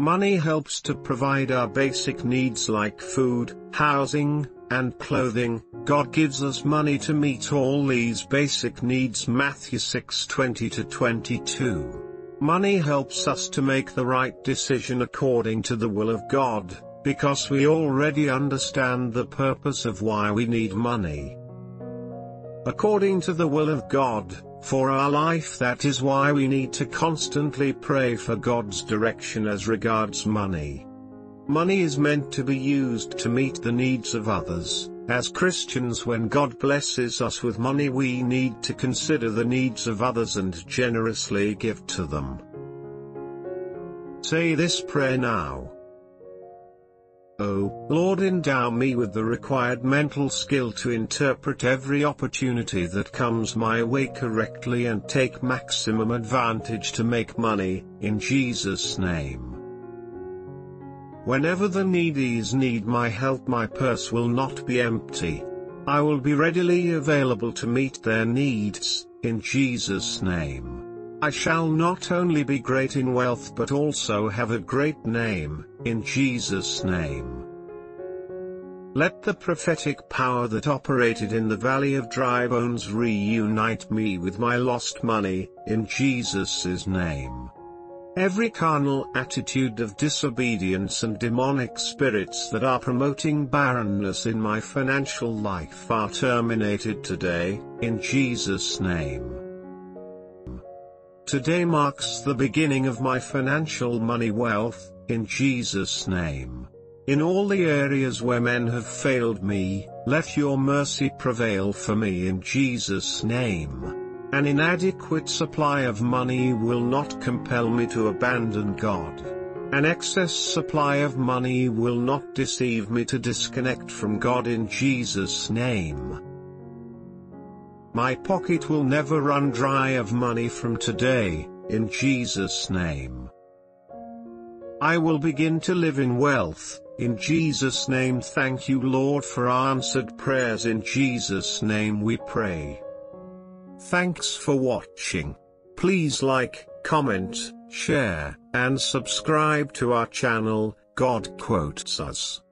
Money helps to provide our basic needs like food, housing, and clothing. God gives us money to meet all these basic needs Matthew 6:20 to 22. Money helps us to make the right decision according to the will of God, because we already understand the purpose of why we need money. According to the will of God, for our life that is why we need to constantly pray for God's direction as regards money. Money is meant to be used to meet the needs of others. As Christians when God blesses us with money we need to consider the needs of others and generously give to them. Say this prayer now. Oh, Lord endow me with the required mental skill to interpret every opportunity that comes my way correctly and take maximum advantage to make money, in Jesus' name. Whenever the needies need my help my purse will not be empty. I will be readily available to meet their needs, in Jesus' name. I shall not only be great in wealth but also have a great name, in Jesus' name. Let the prophetic power that operated in the valley of dry bones reunite me with my lost money, in Jesus' name. Every carnal attitude of disobedience and demonic spirits that are promoting barrenness in my financial life are terminated today, in Jesus' name. Today marks the beginning of my financial money wealth, in Jesus' name. In all the areas where men have failed me, let your mercy prevail for me in Jesus' name. An inadequate supply of money will not compel me to abandon God. An excess supply of money will not deceive me to disconnect from God in Jesus' name. My pocket will never run dry of money from today, in Jesus' name. I will begin to live in wealth, in Jesus' name thank you Lord for answered prayers in Jesus' name we pray. Thanks for watching. Please like, comment, share, and subscribe to our channel, God Quotes Us.